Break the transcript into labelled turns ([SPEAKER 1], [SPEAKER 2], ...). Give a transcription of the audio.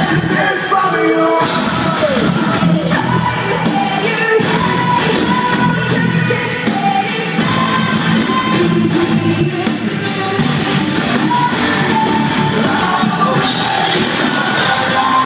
[SPEAKER 1] It's from you